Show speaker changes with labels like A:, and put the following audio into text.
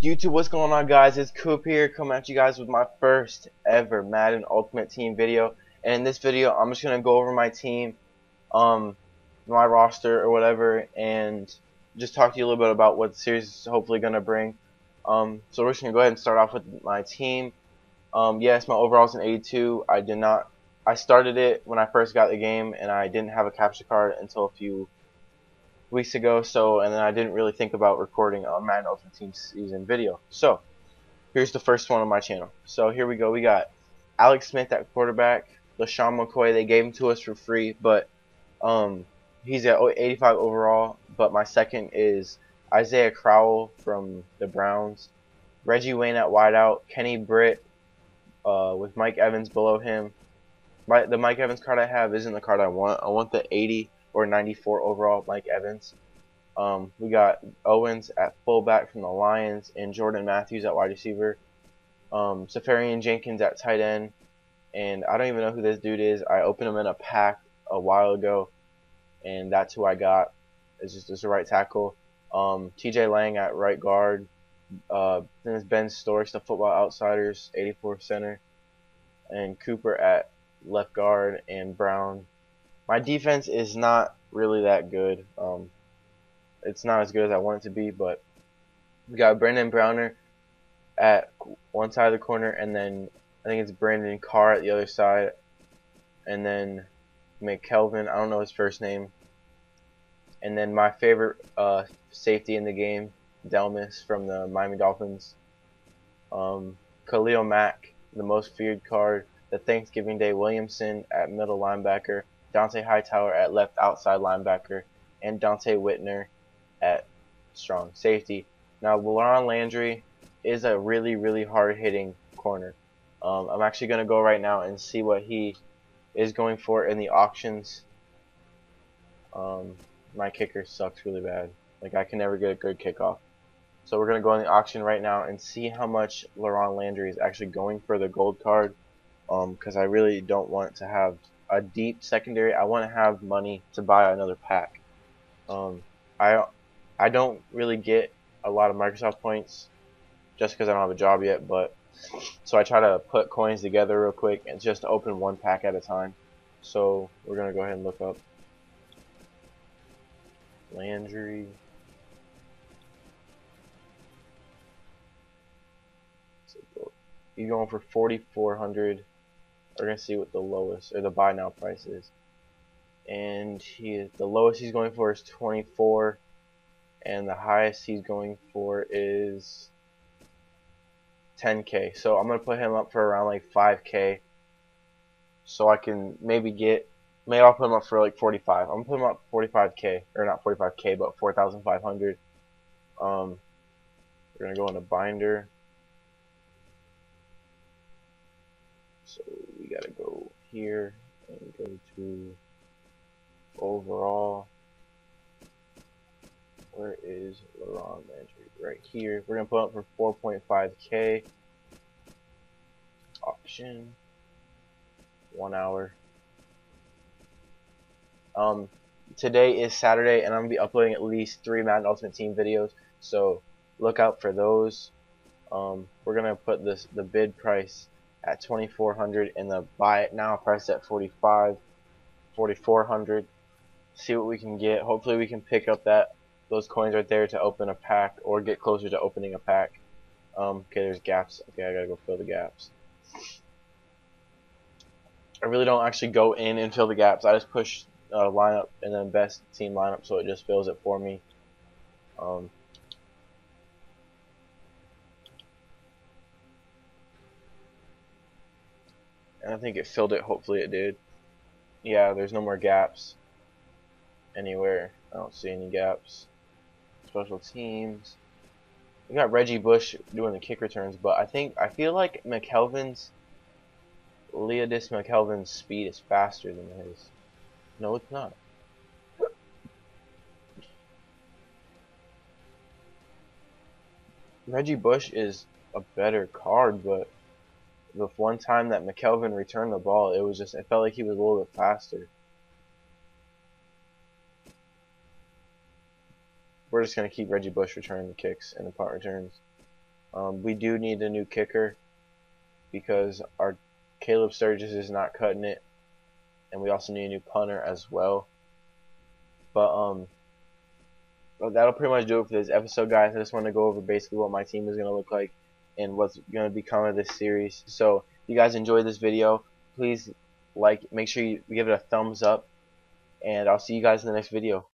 A: YouTube, what's going on guys? It's Coop here coming at you guys with my first ever Madden Ultimate Team video. And in this video, I'm just going to go over my team, um, my roster or whatever, and just talk to you a little bit about what the series is hopefully going to bring. Um, so we're just going to go ahead and start off with my team. Um, yes, my overall is an 82. I did not, I started it when I first got the game, and I didn't have a capture card until a few weeks ago, so and then I didn't really think about recording a Madden Ultimate Team season video. So here's the first one on my channel. So here we go. We got Alex Smith at quarterback, LeSean McCoy. They gave him to us for free, but um, he's at 85 overall. But my second is Isaiah Crowell from the Browns, Reggie Wayne at wideout, Kenny Britt uh, with Mike Evans below him. My, the Mike Evans card I have isn't the card I want. I want the 80 or 94 overall Mike Evans. Um, we got Owens at fullback from the Lions and Jordan Matthews at wide receiver. Um, Seferian-Jenkins at tight end. And I don't even know who this dude is. I opened him in a pack a while ago, and that's who I got. It's just, just a right tackle. Um, TJ Lang at right guard. Uh, then it's Ben Storch, the Football Outsiders, 84 center. And Cooper at left guard, and Brown my defense is not really that good. Um, it's not as good as I want it to be, but we got Brandon Browner at one side of the corner, and then I think it's Brandon Carr at the other side, and then McKelvin. I don't know his first name. And then my favorite uh, safety in the game, Delmas from the Miami Dolphins. Um, Khalil Mack, the most feared card. The Thanksgiving Day Williamson at middle linebacker. Dont'a Hightower at left outside linebacker, and Donte Whitner at strong safety. Now, LaRon Landry is a really, really hard hitting corner. Um, I'm actually going to go right now and see what he is going for in the auctions. Um, my kicker sucks really bad. Like, I can never get a good kickoff. So we're going to go in the auction right now and see how much LaRon Landry is actually going for the gold card. Because um, I really don't want to have a deep secondary, I want to have money to buy another pack. Um, I I don't really get a lot of Microsoft points just because I don't have a job yet, but so I try to put coins together real quick and just open one pack at a time. So we're gonna go ahead and look up Landry. You're going for 4,400 we're gonna see what the lowest or the buy now price is. And he the lowest he's going for is 24, and the highest he's going for is 10k. So I'm gonna put him up for around like 5k, so I can maybe get. Maybe I'll put him up for like 45. I'm gonna put him up 45k or not 45k, but 4,500. Um, we're gonna go into binder. So we gotta go here and go to overall. Where is LaRon Landry? Right here. We're gonna put up for 4.5k. Auction. One hour. Um, today is Saturday, and I'm gonna be uploading at least three Madden Ultimate Team videos. So look out for those. Um, we're gonna put this the bid price at 2400 and the buy it now price at 45 4400 see what we can get. Hopefully we can pick up that those coins right there to open a pack or get closer to opening a pack. Um, okay there's gaps. Okay I gotta go fill the gaps. I really don't actually go in and fill the gaps. I just push uh, lineup and then best team lineup so it just fills it for me. Um, I think it filled it. Hopefully it did. Yeah, there's no more gaps anywhere. I don't see any gaps. Special teams. We got Reggie Bush doing the kick returns, but I think I feel like McKelvin's Leodis McKelvin's speed is faster than his. No, it's not. Reggie Bush is a better card, but the one time that McKelvin returned the ball, it was just it felt like he was a little bit faster. We're just gonna keep Reggie Bush returning the kicks and the punt returns. Um, we do need a new kicker because our Caleb Sturgis is not cutting it, and we also need a new punter as well. But um, that'll pretty much do it for this episode, guys. I just want to go over basically what my team is gonna look like and what's gonna become of this series. So, if you guys enjoyed this video, please like, make sure you give it a thumbs up, and I'll see you guys in the next video.